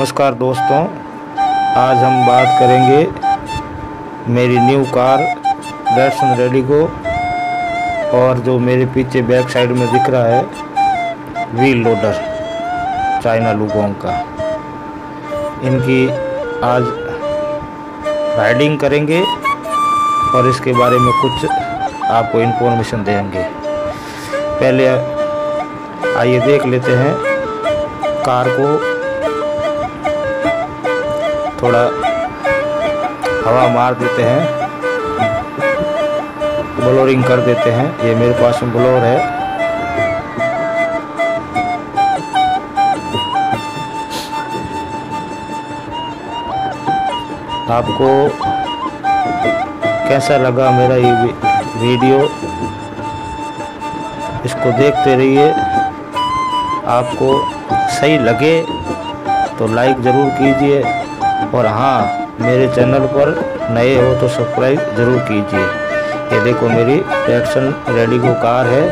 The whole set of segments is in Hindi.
नमस्कार दोस्तों, आज हम बात करेंगे मेरी न्यू कार दर्शन रेडी को और जो मेरे पीछे बैक साइड में दिख रहा है व्हील लोडर चाइना लुगोंग का। इनकी आज राइडिंग करेंगे और इसके बारे में कुछ आपको इन्फॉर्मेशन देंगे। पहले आइए देख लेते हैं कार को थोड़ा हवा मार देते हैं। ब्लोरिंग कर देते हैं। ये मेरे पास में ब्लोर है। आपको कैसा लगा मेरा ये वीडियो? इसको देखते रहिए। आपको सही लगे तो लाइक ज़रूर कीजिए। और हाँ मेरे चैनल पर नए हो तो सब्सक्राइब ज़रूर कीजिए। ये देखो मेरी टैक्सन रेडिगो कार है,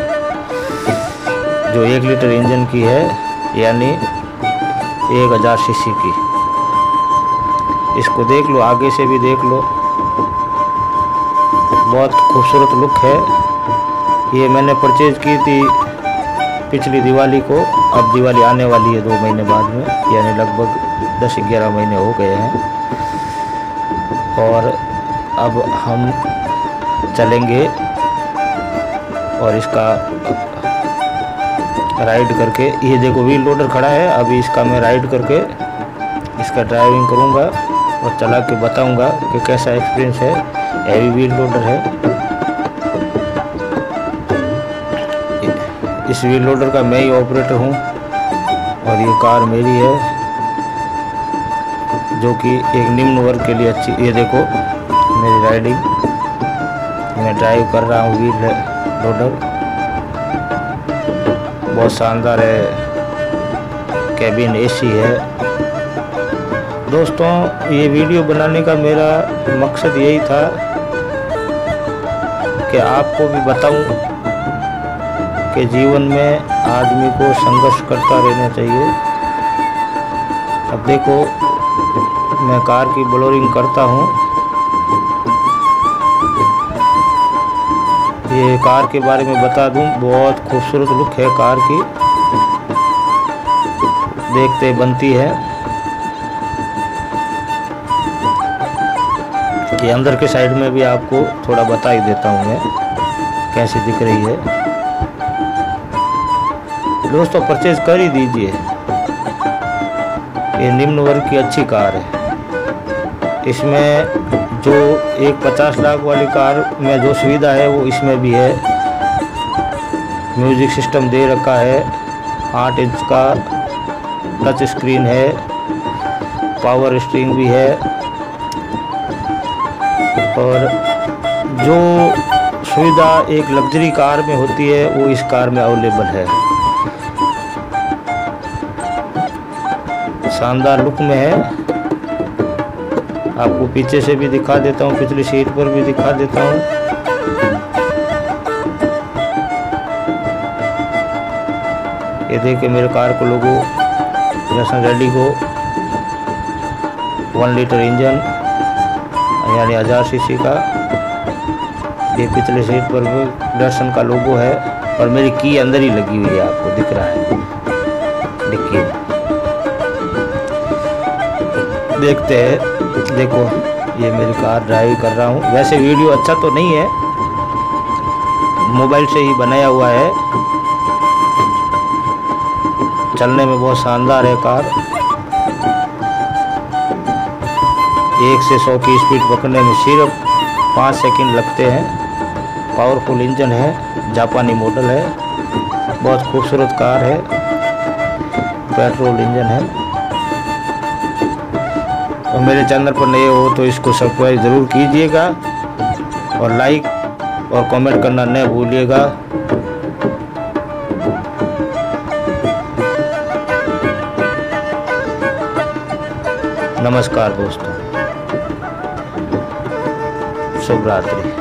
जो एक लीटर इंजन की है, यानी एक हज़ार सी की। इसको देख लो, आगे से भी देख लो। बहुत खूबसूरत लुक है। ये मैंने परचेज की थी पिछली दिवाली को, अब दिवाली आने वाली है दो महीने बाद में, यानी लगभग दस ग्यारह महीने हो गए हैं। और अब हम चलेंगे और इसका राइड करके, ये देखो व्हील लोडर खड़ा है, अभी इसका मैं राइड करके इसका ड्राइविंग करूँगा और चला के बताऊँगा कि कैसा एक्सपीरियंस है। हैवी व्हील लोडर है। इस व्हील लोडर का मैं ही ऑपरेटर हूँ और ये कार मेरी है। जो कि एक निम्न वर्ग के लिए अच्छी, ये देखो, मेरी राइडिंग मैं ड्राइव कर रहा हूँ व्हील लोडर बहुत शानदार है। कैबिन एसी है। दोस्तों, ये वीडियो बनाने का मेरा मकसद यही था कि आपको भी बताऊँ कि जीवन में आदमी को संघर्ष करता रहना चाहिए। अब देखो मैं कार की ब्लोरिंग करता हूँ। ये कार के बारे में बता दूँ, बहुत खूबसूरत लुक है कार की। देखते बनती है। कि अंदर के साइड में भी आपको थोड़ा बता ही देता हूँ मैं, कैसी दिख रही है। दोस्तों परचेज कर ही दीजिए। ये निम्न वर्ग की अच्छी कार है। इसमें जो एक 50 लाख वाली कार में जो सुविधा है, वो इसमें भी है। म्यूज़िक सिस्टम दे रखा है। आठ इंच का टच स्क्रीन है। पावर स्ट्रिंग भी है। और जो सुविधा एक लग्जरी कार में होती है, वो इस कार में अवेलेबल है। शानदार लुक में है। आपको पीछे से भी दिखा देता हूँ, पिछली सीट पर भी दिखा देता हूँ। ये देखिए मेरे कार को लोगो रेडी को। वन लीटर इंजन यानी हज़ार सीसी का। ये पिछले सीट पर दर्शन का लोगो है, और मेरी की अंदर ही लगी हुई है, आपको दिख रहा है। डिक्की देखते हैं। देखो, ये मेरी कार ड्राइव कर रहा हूँ। वैसे वीडियो अच्छा तो नहीं है। मोबाइल से ही बनाया हुआ है। चलने में बहुत शानदार है कार। एक से सौ की स्पीड पकड़ने में सिर्फ़ पाँच सेकंड लगते हैं। पावरफुल इंजन है। जापानी मॉडल है। बहुत खूबसूरत कार है। पेट्रोल इंजन है। और मेरे चैनल पर नए हो तो इसको सब्सक्राइब ज़रूर कीजिएगा और लाइक और कमेंट करना न भूलिएगा। नमस्कार दोस्तों। शुभ रात्रि